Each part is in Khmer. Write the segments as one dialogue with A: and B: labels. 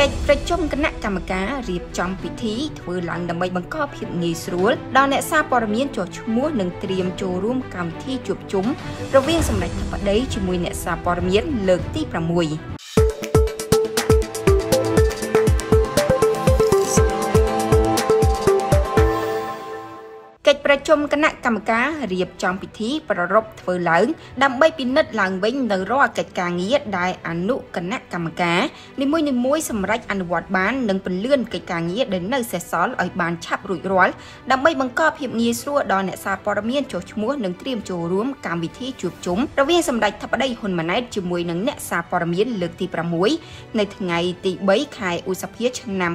A: កិច្ចប្រជុំគណៈកម្មការរៀបចំពិធីធ្វើឡើងដើម្បីបង្កភាពងាយស្រួលដល់អ្នកសារព័ត៌មានចុះឈ្មោះនិងត្រៀមចូលរួមកម្មវិធីជួបជុំរវាងសម្ដេចធិបតីជាមួយអ្នកសារព័ត៌មានលើកទី6 កិច្ចប្រជុំគណៈកម្មការរៀបចំពិធីប្រារព្ធធ្វើឡើង ដើម្បីពិនិត្យឡើងវិញនៅរាល់កិច្ចការងារដែលអនុគណៈកម្មការនីមួយៗសម្រាប់អនុវត្តបាននិងពន្លឿនកិច្ចការងារដែលនៅសេសសល់ឲ្យបានឆាប់រួចរាល់ដើម្បីបង្កភាពងាយស្រួលដល់អ្នកសារព័ត៌មានចុះឈ្មោះនិងត្រៀមចូលរួមកម្មវិធីជួបជុំរវាងសម្ដេចធិបតីហ៊ុនម៉ាណែតជាមួយនឹងអ្នកសារព័ត៌មានលើកទី6នៅថ្ងៃទី3ខែឧសភាឆ្នាំ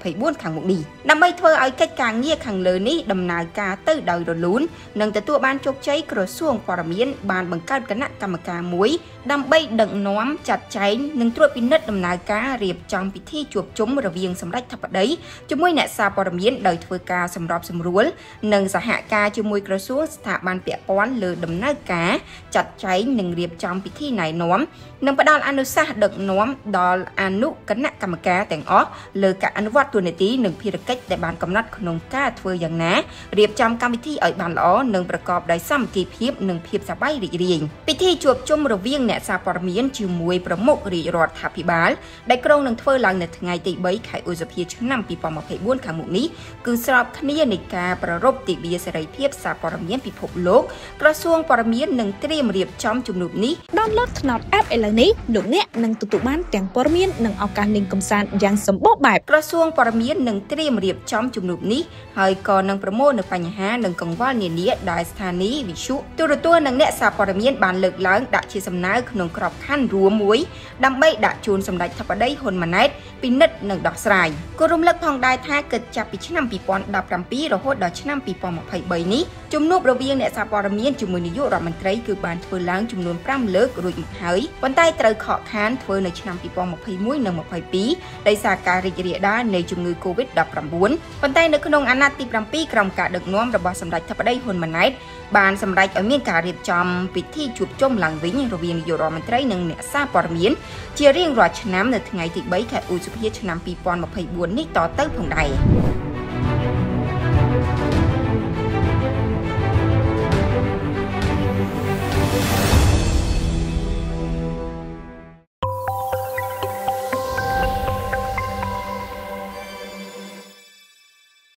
A: 2024ខាងមុខនេះដើម្បីធ្វើឲ្យកិច្ចការងារខាងលើនេះដំណើរការទៅដោយរលូននិងទទួលបានជោគជ័យក្រសួងព័ត៌មានបានបង្កើតគណៈកម្មការមួយដើម្បីដឹកនាំចាត់ចែងនិងត្រួតពិនិត្យដំណើរការរៀបចំពិធីជួបជុំរវាងសម្ដេចធិបតីជាមួយអ្នកសារព័ត៌មានដោយធ្វើការសម្របសម្រួល និងសហការជាមួយក្រសួងស្ថាប័នពាក់ព័ន្ធលើដំណើរការចាត់ចែងនិងរៀបចំពិធីណែនាំនិងផ្ដល់អនុសាសន៍ដឹកនាំដល់អនុគណៈកម្មការទាំងអស់លើការអនុវត្តទូនាទីនិងភារកិច្ចដែលបានកំណត់ក្នុងការធ្វើយ៉ាងណារៀបចំកម្មវិធីឲ្យបានល្អនិងប្រកបដោយសាមគ្គីភាពនិងភាពសប្បាយរីករាយពិធីជួបជុំរវាងអ្នកសារព័ត៌មានជាមួយប្រមុខរាជរដ្ឋាភិបាលដែលក្រុងនឹងធ្វើឡើងនៅថ្ងៃទី3ខែឧសភាឆ្នាំ2024ខាងមុខនេះគឺស្របគ្នានៃការប្រារព្ធទិវាសេរីភាពសារព័ត៌មានពិភពលោកក្រសួងព័ត៌មាននឹងត្រៀមរៀបចំជំនួបនេះ
B: download ថ្នោត app ឥឡូវនេះលោកអ្នកនឹងទទួលបានទាំងព័ត៌មាននិងឱកាសលេងកម្សាន្តយ៉ាងសម្បូរបែប
A: ក្រសួងព័ត៌មាននឹងត្រៀមរៀបចំជំនួបនេះហើយក៏នឹងប្រមូលនៅបញ្ហានិងកង្វល់នានាដែលស្ថានីយ៍វិទ្យុទូរទស្សន៍និងអ្នកសារព័ត៌មានបានលើកឡើងដាក់ជាសំណើក្នុងក្របខ័ណ្ឌរួមមួយដើម្បីដាក់ជូនសម្ដេចធិបតីហ៊ុនម៉ាណែតពិនិត្យនិងដោះស្រាយក៏រំលឹកផងដែរថាគិតចាប់ពីឆ្នាំ2017រហូតដល់ឆ្នាំ2023នេះ ជំនួបរវាងអ្នកសារព័ត៌មានជាមួយនាយករដ្ឋមន្ត្រីគឺបានធ្វើឡើងចំនួន5លើករួចមកហើយប៉ុន្តែត្រូវខកខានធ្វើនៅឆ្នាំ2021និង22ដោយសារការរីករាលដាលនៃជំងឺ Covid-19 ប៉ុន្តែនៅក្នុងអាណត្តិទី7ក្រោមការដឹកនាំរបស់សម្ដេចធិបតីហ៊ុនម៉ាណែតបានសម្រេចឲ្យមានការរៀបចំពិធីជួបជុំឡើងវិញរវាងនាយករដ្ឋមន្ត្រីនិងអ្នកសារព័ត៌មានជារៀងរាល់ឆ្នាំនៅថ្ងៃទី3ខែឧសភាឆ្នាំ2024នេះតទៅផងដែរ